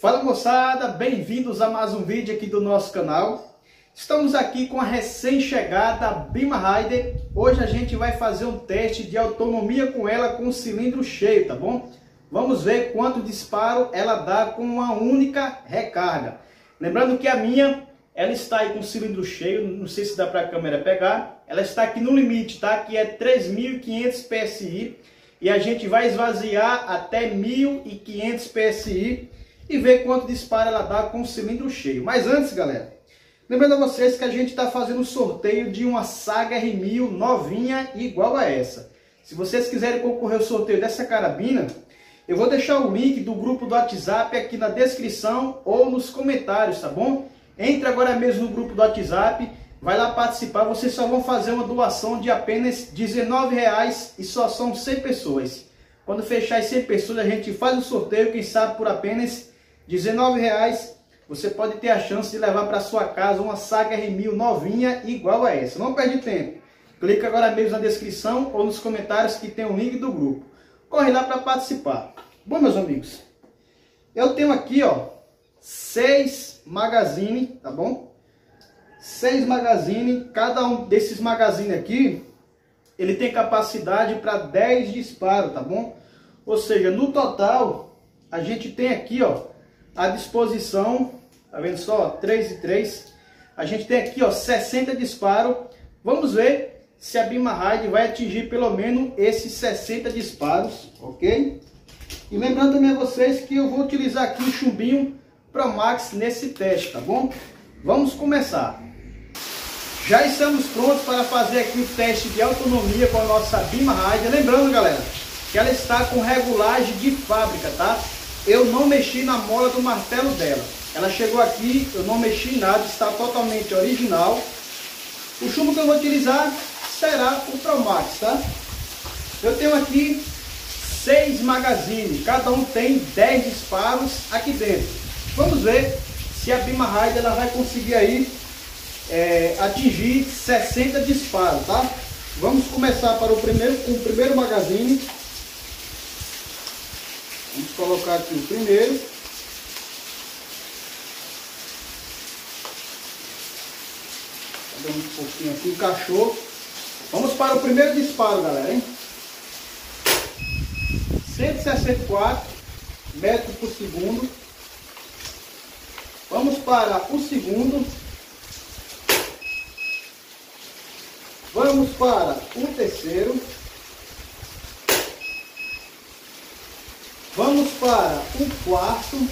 Fala moçada, bem-vindos a mais um vídeo aqui do nosso canal. Estamos aqui com a recém-chegada Bima Rider. Hoje a gente vai fazer um teste de autonomia com ela com o cilindro cheio, tá bom? Vamos ver quanto disparo ela dá com uma única recarga. Lembrando que a minha, ela está aí com o cilindro cheio, não sei se dá para a câmera pegar. Ela está aqui no limite, tá? Que é 3.500 PSI e a gente vai esvaziar até 1.500 PSI e ver quanto disparo ela dá com o cilindro cheio. Mas antes, galera, lembrando a vocês que a gente está fazendo um sorteio de uma Saga R1000 novinha igual a essa. Se vocês quiserem concorrer ao sorteio dessa carabina, eu vou deixar o link do grupo do WhatsApp aqui na descrição ou nos comentários, tá bom? Entre agora mesmo no grupo do WhatsApp, vai lá participar. Vocês só vão fazer uma doação de apenas R$19,00 e só são 100 pessoas. Quando fechar as 100 pessoas, a gente faz o sorteio, quem sabe por apenas R$19,00 você pode ter a chance de levar para sua casa uma Saga R1000 novinha igual a essa. Não perde tempo. Clica agora mesmo na descrição ou nos comentários que tem o link do grupo. Corre lá para participar. Bom, meus amigos, eu tenho aqui, ó, seis magazine, tá bom? Seis magazine, cada um desses magazine aqui, ele tem capacidade para 10 disparos, tá bom? Ou seja, no total, a gente tem aqui, ó, à disposição, tá vendo só? 3 e 3. A gente tem aqui, ó, 60 disparos. Vamos ver se a Bima Ride vai atingir pelo menos esses 60 disparos, ok? E lembrando também a vocês que eu vou utilizar aqui o chumbinho Pro Max nesse teste, tá bom? Vamos começar. Já estamos prontos para fazer aqui o teste de autonomia com a nossa Bima Ride. Lembrando, galera, que ela está com regulagem de fábrica, tá? Eu não mexi na mola do martelo dela. Ela chegou aqui, eu não mexi nada, está totalmente original. O chumbo que eu vou utilizar será o Promax, tá? Eu tenho aqui seis magazines, cada um tem 10 disparos aqui dentro. Vamos ver se a Bima Ride ela vai conseguir aí é, atingir 60 disparos, tá? Vamos começar para o primeiro, com o primeiro magazine. Colocar aqui o primeiro. Cadê um pouquinho aqui, encaixou. Vamos para o primeiro disparo, galera, hein? 164 metros por segundo. Vamos para o segundo. Vamos para o terceiro. Vamos para o quarto.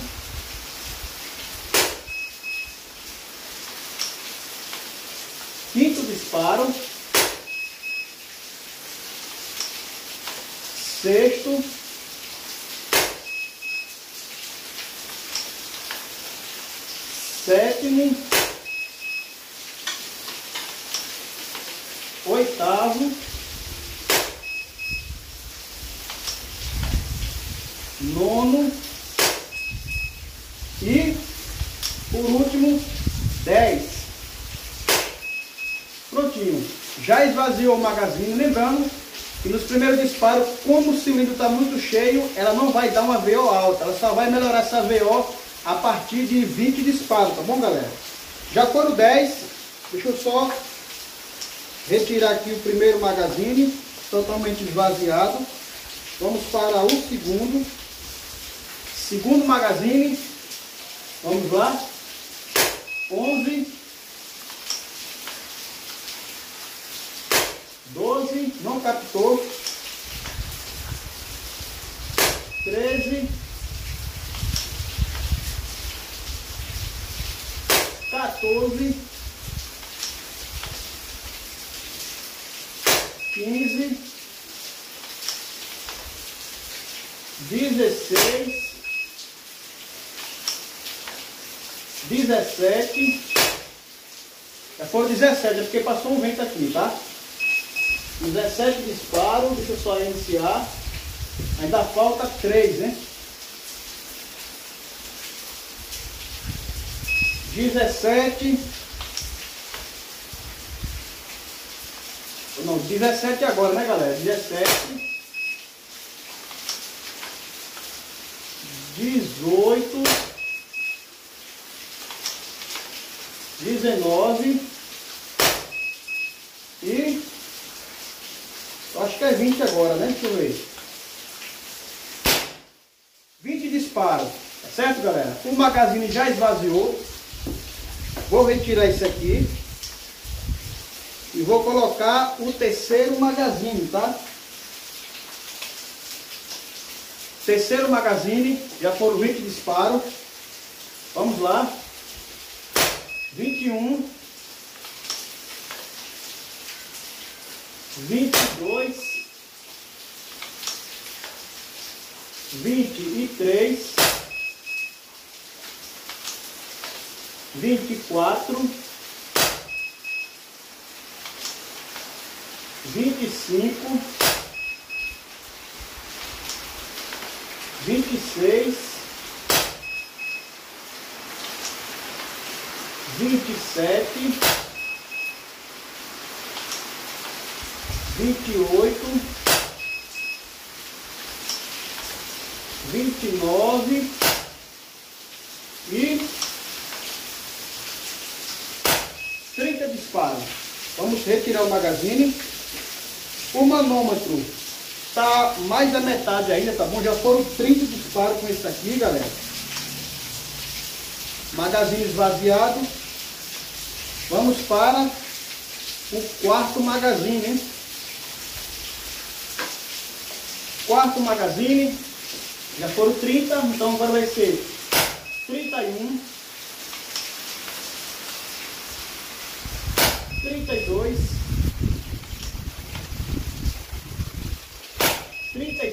Quinto disparo. Sexto. Sétimo. Oitavo. E por último 10. Prontinho. Já esvaziou o magazine, lembrando que nos primeiros disparos, como o cilindro está muito cheio, ela não vai dar uma VO alta, ela só vai melhorar essa VO a partir de 20 disparos, tá bom galera? Já foram 10, deixa eu só retirar aqui o primeiro magazine, totalmente esvaziado. Vamos para o segundo. Segundo magazine. Vamos lá. 11. 12. Não captou. 13. 14. 17, é porque passou um vento aqui, tá? 17 disparos, deixa eu só iniciar. Ainda falta 3, né? 17. Não, 17 agora, né galera? 17. 18. 19. Acho que é 20 agora, né? Deixa eu ver. 20 disparos, tá certo, galera? O magazine já esvaziou. Vou retirar isso aqui. E vou colocar o terceiro magazine, tá? Terceiro magazine, já foram 20 disparos. Vamos lá. 21. 22. 23. 24. 25. 26, 27, 28, 29 e 30 disparos. Vamos retirar o magazine. O manômetro Tá mais da metade ainda, tá bom? Já foram 30 disparos com esse aqui, galera. Magazine esvaziado. Vamos para o quarto magazine, hein? Quarto magazine. Já foram 30, então agora vai ser 31. 32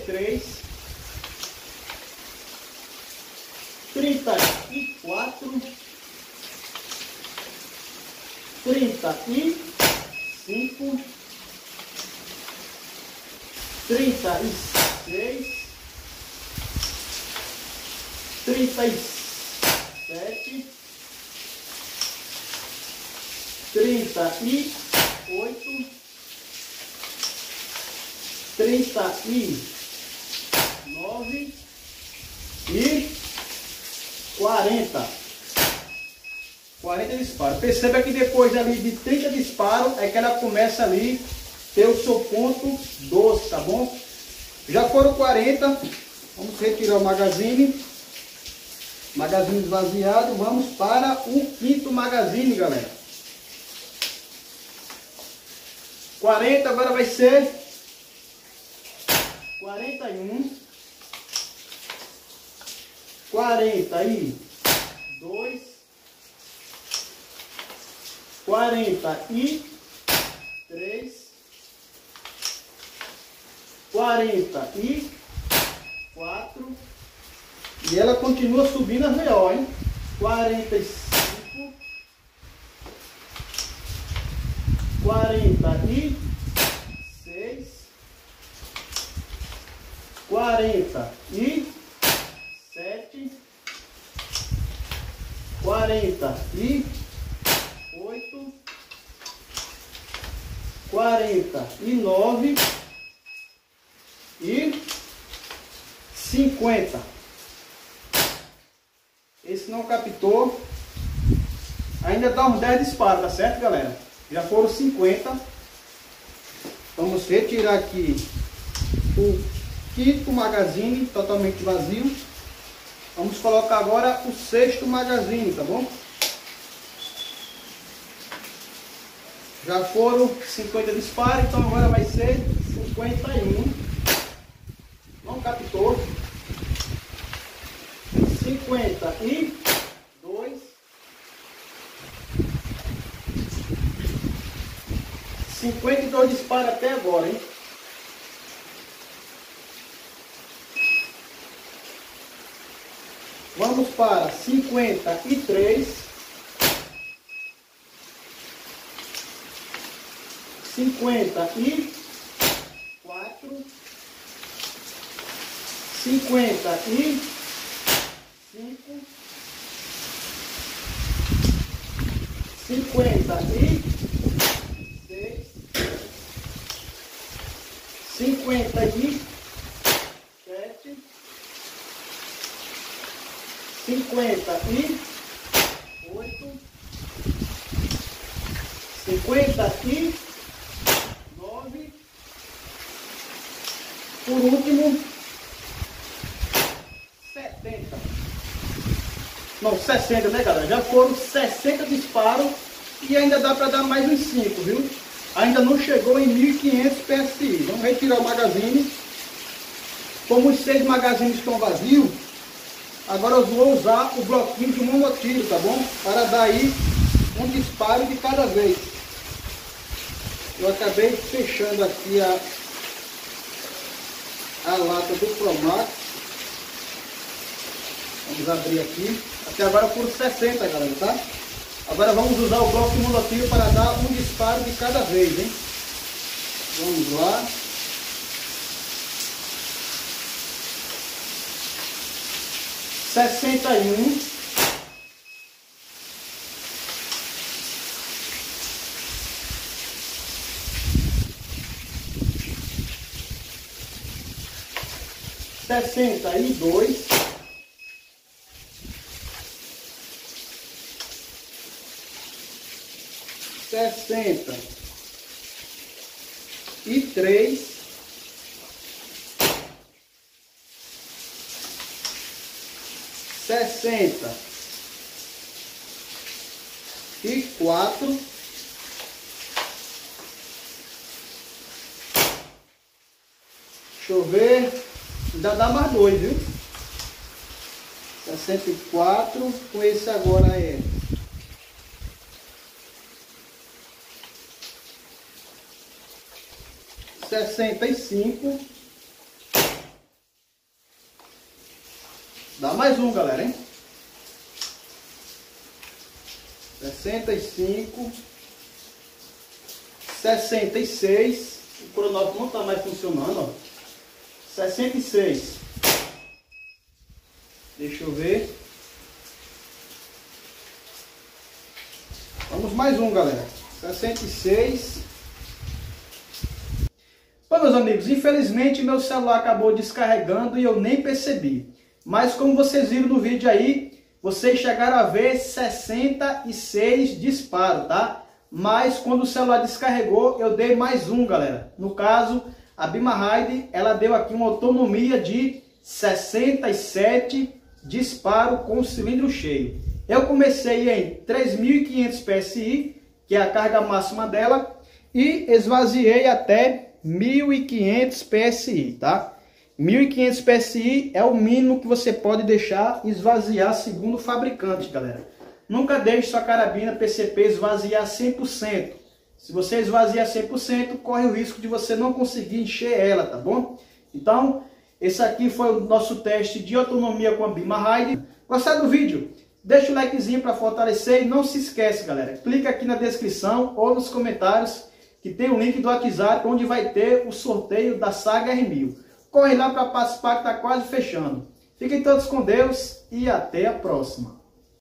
três, trinta e quatro, trinta e cinco, trinta e trinta sete, trinta e oito, trinta e nove e quarenta. 40 disparos. Perceba que depois ali de 30 disparos é que ela começa ali ter o seu ponto doce, tá bom? Já foram 40, vamos retirar o magazine. Magazine esvaziado, vamos para o quinto magazine, galera. 40 agora vai ser 41 42 42 44. E ela continua subindo as melhor, hein? 45. 46. 47. 48. 49 e quarenta e oito, quarenta e nove e cinquenta. Esse não captou. Ainda dá uns 10 disparos, tá certo, galera? Já foram 50. Vamos retirar aqui o quinto magazine totalmente vazio. Vamos colocar agora o sexto magazine, tá bom? Já foram 50 disparos, então agora vai ser 51 captor 52 52 dispara até agora, hein? Vamos para 53 53 cinquenta e cinco, cinquenta e seis, cinquenta e cinquenta e oito, cinquenta e nove. Por último, Não, 60, né, galera? Já foram 60 disparos e ainda dá para dar mais uns 5, viu? Ainda não chegou em 1500 PSI. Vamos retirar o magazine. Como os seis magazines estão vazios, agora eu vou usar o bloquinho de monotiro, tá bom? Para dar aí um disparo de cada vez. Eu acabei fechando aqui a, a lata do Promax. Vamos abrir aqui. Até agora por 60, galera, tá? Agora vamos usar o bloco monotiro para dar um disparo de cada vez, hein? Vamos lá. Sessenta e um. sessenta e dois, sessenta e três, sessenta e quatro. Deixa eu ver. Ainda dá mais dois, viu? 64, com esse agora é... Sessenta e cinco. Dá mais um, galera, hein? Sessenta e cinco. Sessenta e seis. O cronómetro não está mais funcionando, ó. 66. Deixa eu ver. Vamos mais um, galera. 66. Bom, meus amigos, infelizmente meu celular acabou descarregando e eu nem percebi. Mas como vocês viram no vídeo aí, vocês chegaram a ver 66 disparos, tá? Mas quando o celular descarregou, eu dei mais um, galera. No caso, a Bima Ride, ela deu aqui uma autonomia de 67 disparos com cilindro cheio. Eu comecei em 3.500 PSI, que é a carga máxima dela, e esvaziei até 1.500 PSI, tá? 1.500 PSI é o mínimo que você pode deixar esvaziar segundo o fabricante, galera. Nunca deixe sua carabina PCP esvaziar 100%. Se você esvaziar 100%, corre o risco de você não conseguir encher ela, tá bom? Então, esse aqui foi o nosso teste de autonomia com a Bima Ride. Gostou do vídeo? Deixa o likezinho para fortalecer e não se esquece, galera. Clica aqui na descrição ou nos comentários que tem o link do WhatsApp onde vai ter o sorteio da Saga R1000. Corre lá para participar que está quase fechando. Fiquem todos com Deus e até a próxima.